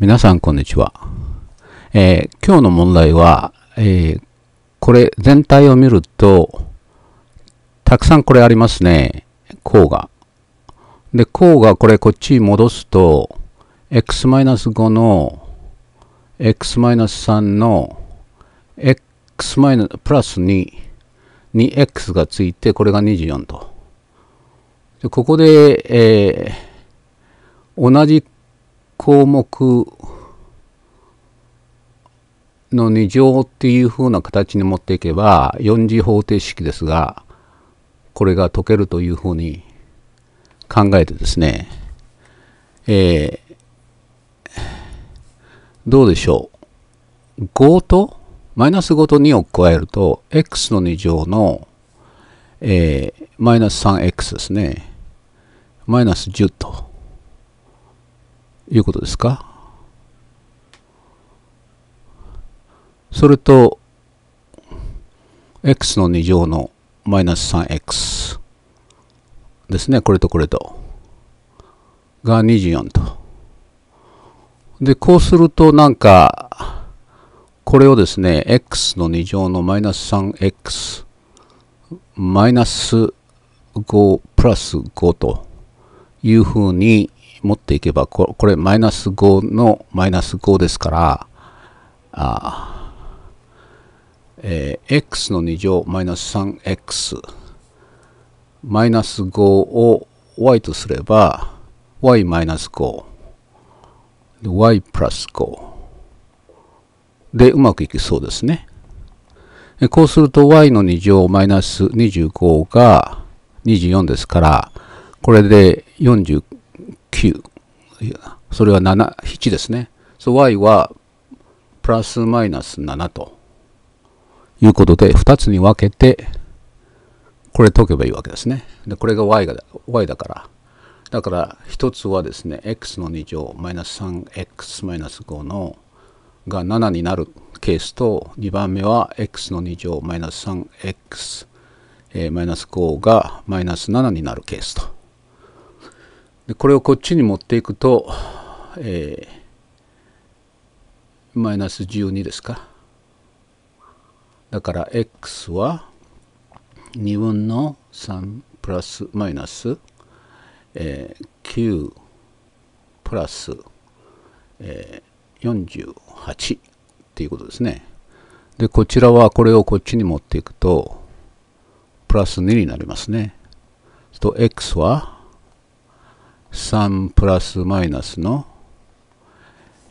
皆さんこんにちは。えー今日の問題は、えーこれ全体を見ると、たくさんこれありますね。項が。で、項がこれこっちに戻すと、x-5 の x-3 の x プラス2、2x がついて、これが24と。でここで、えー同じ項目の2乗っていう風な形に持っていけば、4次方程式ですが、これが解けるというふうに考えてですね、えどうでしょう？5と、マイナス5と2を加えると、x の2乗の、えマイナス 3x ですね。マイナス10ということですか？それと、x の2乗のマイナス 3x ですね。これとこれと。が24と。で、こうするとなんか、これをですね、x の2乗のマイナス 3x マイナス5プラス5というふうに持っていけば、ここれマイナス5のマイナス5ですから、あえー x の2乗マイナス 3x マイナス5を y とすれば y マイナス5で y プラス5でうまくいきそうですね。こうすると y の2乗マイナス25が24ですから、これで49。いやそれは7、7ですね。そう y はプラスマイナス7ということで、2つに分けて、これ解けばいいわけですね。で、これが y が y だから。だから、1つはですね、x の2乗マイナス 3x マイナス5のが7になるケースと、2番目は x の2乗マイナス 3x、マイナス5がマイナス7になるケースと。でこれをこっちに持っていくと、えーマイナス12ですか。だから x は2分の3プラスマイナス、えー9プラス、えー48っていうことですね。で、こちらはこれをこっちに持っていくと、プラス2になりますね。と x は3プラスマイナスの、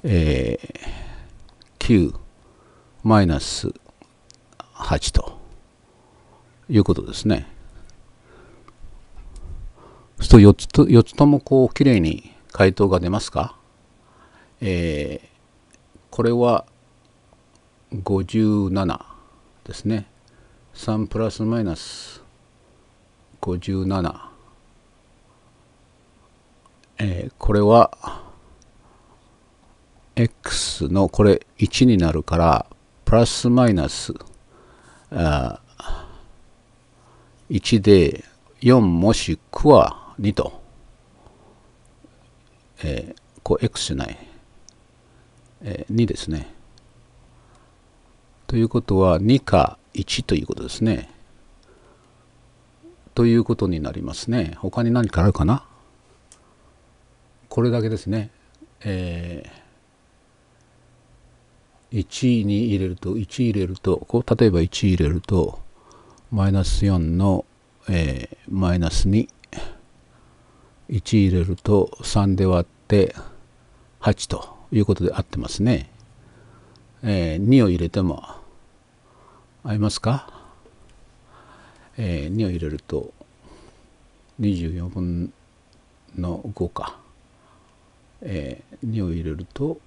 えー9マイナス8ということですね。そうすると4つと4つともこうきれいに回答が出ますか、えーこれは57ですね。3プラスマイナス57。えーこれは x のこれ1になるからプラスマイナスあ1で4もしくは2と、えーこう x じゃない、えー2ですね。ということは2か1ということですね。ということになりますね。他に何かあるかな？これだけですね。えー1に入れると1入れるとこう例えば1入れるとマイナス4の、えーマイナス21入れると3で割って8ということで合ってますね、えー2を入れても合いますか、えー2を入れると24分の5か、えー2を入れると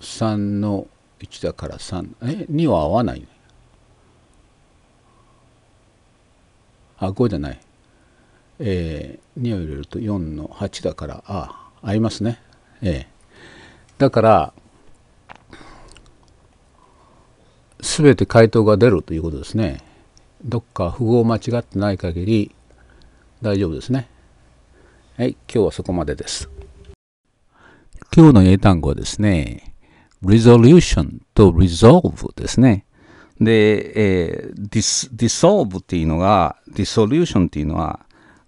3の1だから3え2は合わないね。あ5じゃない。えー2を入れると4の8だからあ。合いますね。ええだからすべて回答が出るということですね。どっか符号間違ってない限り大丈夫ですね。はい今日はそこまでです。今日の英単語はですね、resolution と resolve ですね。で、えー、dissolve っていうのが、dissolution っていうのは、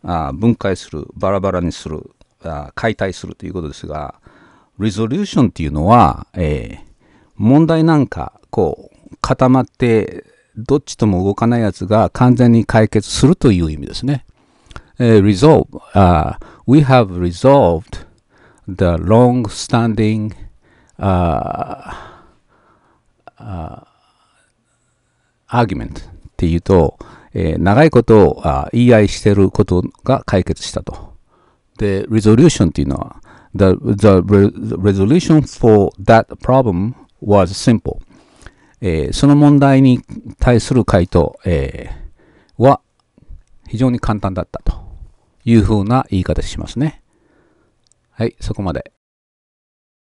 あ分解する、バラバラにするあ、解体するということですが、resolution っていうのは、えー、問題なんか、こう、固まって、どっちとも動かないやつが完全に解決するという意味ですね。えー、resolve、uh, we have resolved the long-standing uh, uh, argument っていうと、えー、長いことをあ言い合いしてることが解決したと。で、resolution っていうのは、the, the resolution for that problem was simple、えー、その問題に対する回答、えー、は非常に簡単だったというふうな言い方しますね。はい、そこまで。